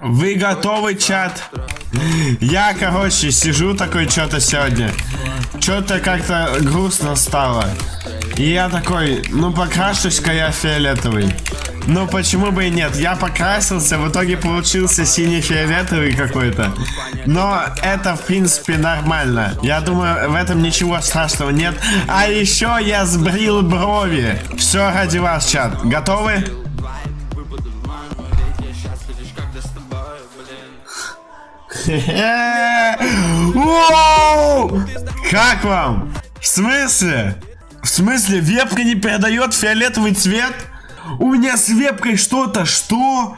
Вы готовы, чат? Я, короче, сижу такой что-то сегодня. Что-то как-то грустно стало. И я такой, ну покрашусь-ка я фиолетовый. Ну почему бы и нет? Я покрасился, в итоге получился синий-фиолетовый какой-то. Но это, в принципе, нормально. Я думаю, в этом ничего страшного нет. А еще я сбрил брови. Все ради вас, чат. Готовы? Как вам? В смысле? В смысле, вебка не передает фиолетовый цвет? У меня с вебкой что-то, что?